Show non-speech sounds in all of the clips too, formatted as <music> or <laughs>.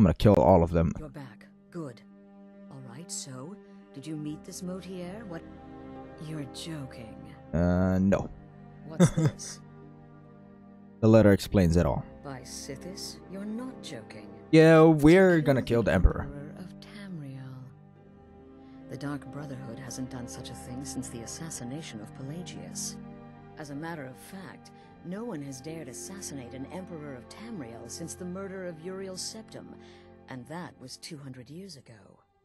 I'm gonna kill all of them. You're back. Good. All right, so, did you meet this Motierre? What? You're joking. Uh, no. What's <laughs> this? The letter explains it all. By Sithis? You're not joking. Yeah, we're gonna kill the Emperor. Emperor of Tamriel. The Dark Brotherhood hasn't done such a thing since the assassination of Pelagius. As a matter of fact, no one has dared assassinate an Emperor of Tamriel since the murder of Uriel Septim, and that was 200 years ago.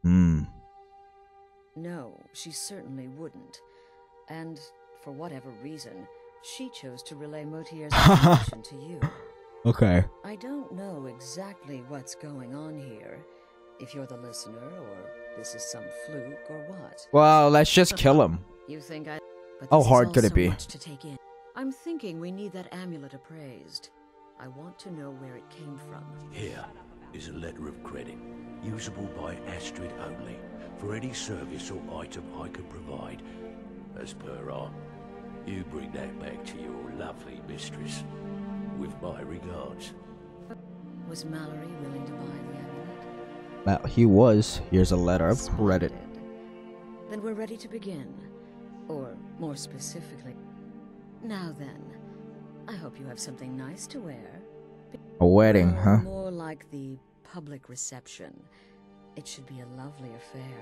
Hmm. No, she certainly wouldn't. And, for whatever reason, she chose to relay Motierre's <laughs> information to you. Okay. I don't know exactly what's going on here. If you're the listener, or this is some fluke, or what. Well, let's just kill him. You think I... But How hard could it be? to take in. I'm thinking we need that amulet appraised. I want to know where it came from. Here is a letter of credit, usable by Astrid only, for any service or item I can provide. As per our, you bring that back to your lovely mistress. With my regards. Was Mallory willing to buy the amulet? Well, he was. Here's a letter of credit. Then we're ready to begin. Or, more specifically... Now then, I hope you have something nice to wear. A wedding, huh? More like the public reception. It should be a lovely affair.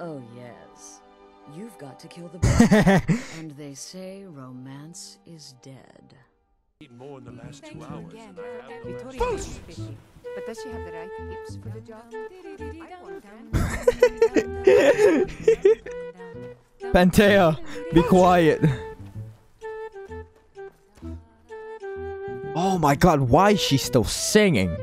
Oh, yes. You've got to kill the <laughs> bear. and they say romance is dead. More in the last two you hours again. than I have the last. But does she have the right hips for the job? <laughs> Pantea, be quiet. Oh my god, why is she still singing?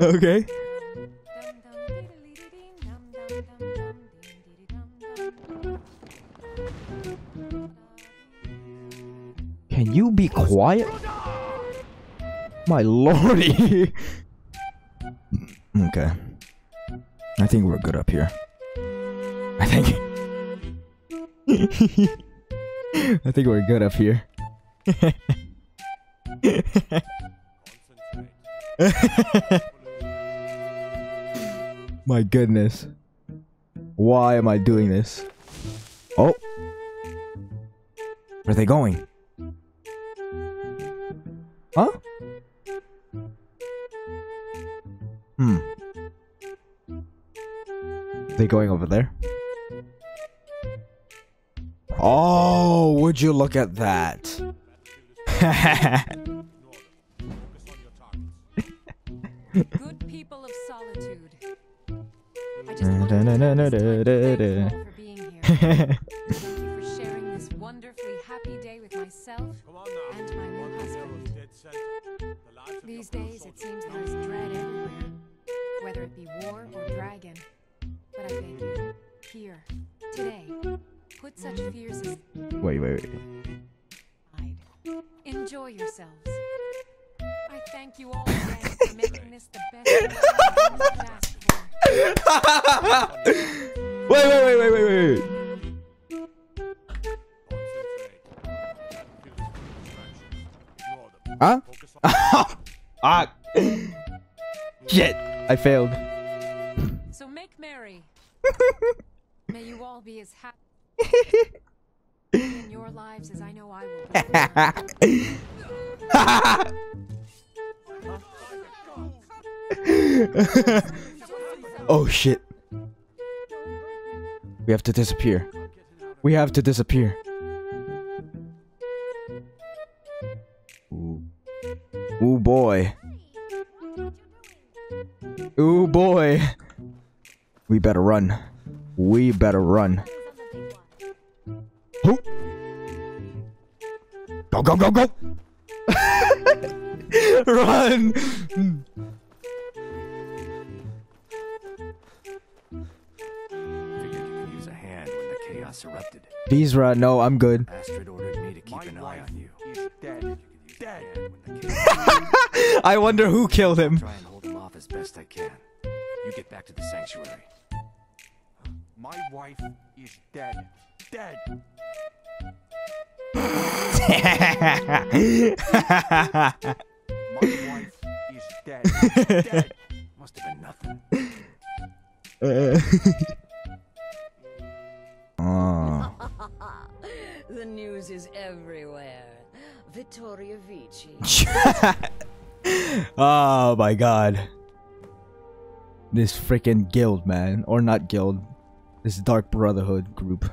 Okay. Can you be quiet? My lordy. <laughs> okay. I think we're good up here. I think. <laughs> I think we're good up here. <laughs> <laughs> My goodness. Why am I doing this? Oh. Where are they going? Huh? Hmm. They going over there? Oh, would you look at that? <laughs> Good people of solitude. I just want to thank you for being here. <laughs> Thank you for sharing this wonderfully happy day with myself and my new husband. These days, it seems there's dread everywhere, whether it be war or dragon. But I beg you, here, today, put such fears aside. wait, wait, wait. Enjoy yourselves. Thank you all again for making this the best day I could ask for. Wait, wait, wait, wait, wait, wait. Huh? <laughs> ah. Shit. I failed. So make merry. <laughs> May you all be as happy <laughs> in your lives as I know I will <laughs> oh shit. We have to disappear. We have to disappear. Ooh. Boy. Ooh boy. We better run. We better run. Go go go go! <laughs> run! Dead. When the kids I wonder who killed him. try and hold him off as best I can. You get back to the sanctuary. My wife is dead. Dead. <laughs> My wife is dead. dead. Must have been nothing. <laughs> <laughs> oh. The news is everywhere. Vittoria Vici. <laughs> oh my god. This freaking guild, man. Or not guild. This Dark Brotherhood group.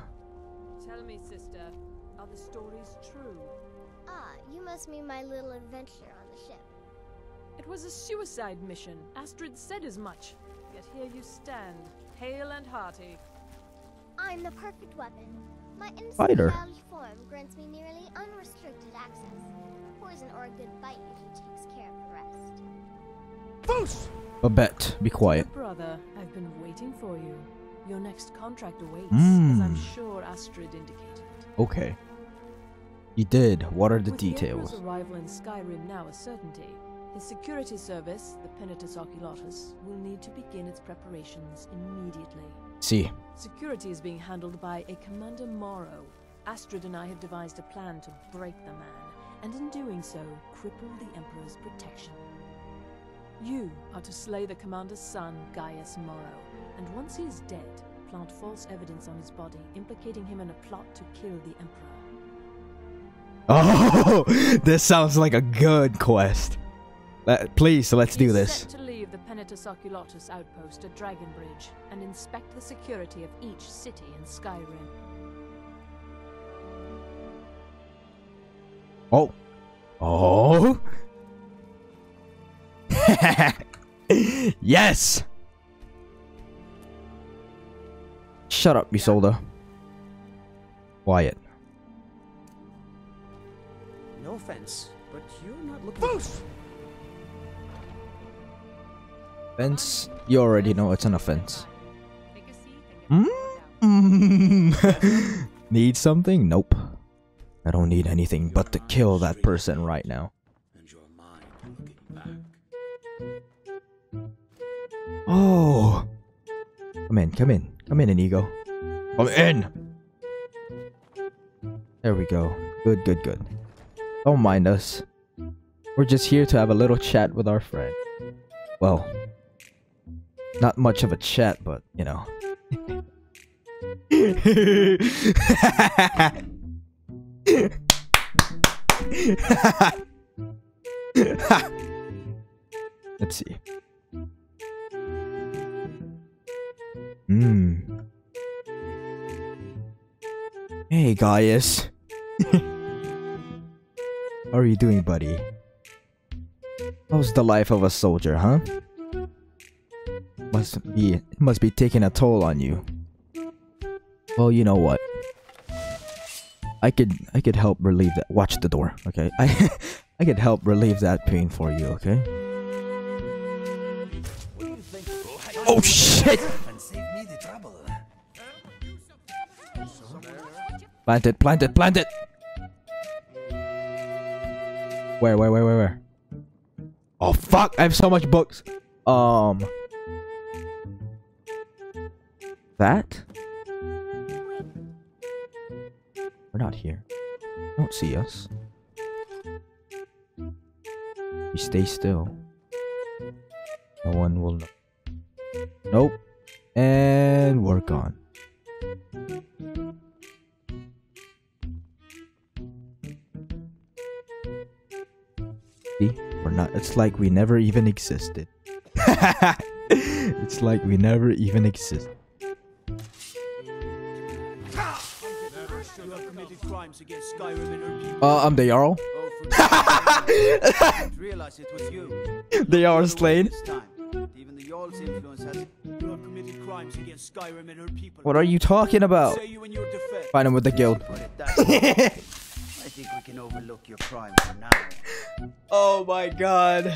Tell me, sister, are the stories true? Ah, you must mean my little adventure on the ship. It was a suicide mission. Astrid said as much. Yet here you stand, hale and hearty. I'm the perfect weapon. My innocent Fighter. childish form grants me nearly unrestricted access. Poison or a good bite usually takes care of the rest. Babette, be quiet. Dear brother, I've been waiting for you. Your next contract awaits, mm. as I'm Mm. sure Astrid indicated. Okay. You did. What are the With details? The Emperor's arrival in Skyrim now a certainty, his security service, the Penitus Oculatus, will need to begin its preparations immediately. See. Security is being handled by a Commander Maro. Astrid and I have devised a plan to break the man, and in doing so, cripple the Emperor's protection. You are to slay the Commander's son, Gaius Maro, and once he is dead, plant false evidence on his body, implicating him in a plot to kill the Emperor. Oh, <laughs> this sounds like a good quest. Let, please, let's do this. Set to leave the Penitus Oculatus outpost at Dragonbridge and inspect the security of each city in Skyrim. Oh. Oh. <laughs> yes. Shut up, Isolde. Quiet. No offense, but you're not looking. Offense. You already know it's an offense. Take a seat and get the fuck out. Mm. need something? Nope. I don't need anything but to kill that person right now. And your mind looking back. Oh. Come in, come in. Come in, Inigo. Come in! There we go. Good, good, good. Don't mind us. We're just here to have a little chat with our friend. Well, not much of a chat, but, you know. Let's see. Hmm. Hey, Gaius. <laughs> How are you doing, buddy? How's the life of a soldier, huh? Must be must be taking a toll on you. Well, you know what? I could I could help relieve that. Watch the door, okay? <laughs> I I could help relieve that pain for you, okay? Oh shit! Plant it, plant it, plant it! Where, where, where, where, where? Oh fuck! I have so much books. Um. That? We're not here. Don't see us. We stay still. No one will know. Nope. And we're gone. See? We're not. It's like we never even existed. <laughs> it's like we never even existed. Uh, I'm the Jarl. Oh, forgive me. I didn't realize it was you. The Jarl slain. The Jarl's influence has. You have committed crimes against Skyrim and her people. What are you talking about? Say you in your defense. Find him with the guild. Put it that <laughs> way. I think we can overlook your crime for now. Oh my god.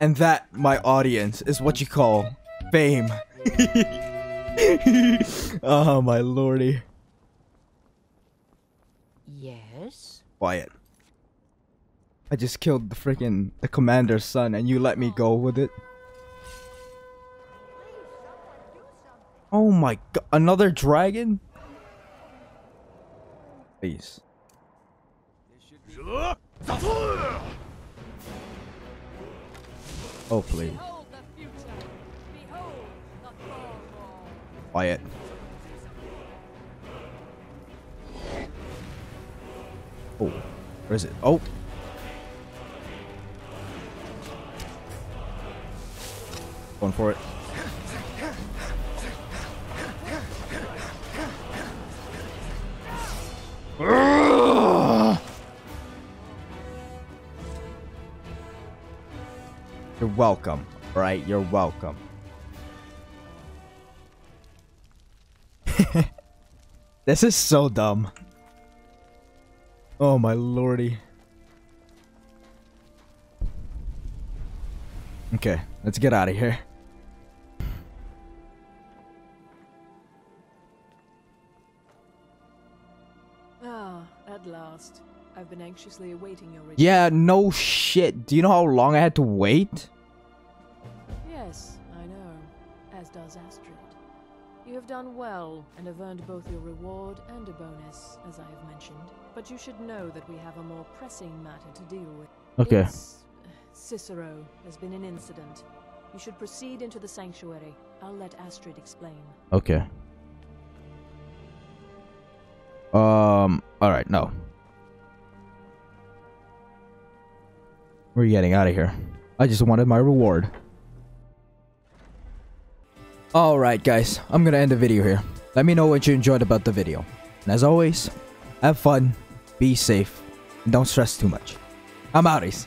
And that, my audience, is what you call fame. <laughs> oh my lordy. Yes? Quiet. I just killed the freaking the commander's son and you let me go with it. Oh my god, another dragon? Please. Oh the Thorwall. Quiet. Oh, where is it? Oh. Going for it. Welcome, right? You're welcome. <laughs> this is so dumb. Oh my lordy. Okay, let's get out of here. Ah, at last. I've been anxiously awaiting your return. Yeah, no shit. Do you know how long I had to wait? As does Astrid. You have done well and have earned both your reward and a bonus, as I have mentioned. But you should know that we have a more pressing matter to deal with. Okay. It's, Cicero, there's been an incident. You should proceed into the sanctuary. I'll let Astrid explain. Okay. Um, alright, no. We're getting out of here. I just wanted my reward. Alright guys, I'm gonna end the video here. Let me know what you enjoyed about the video. And as always, have fun, be safe, and don't stress too much. I'm outies.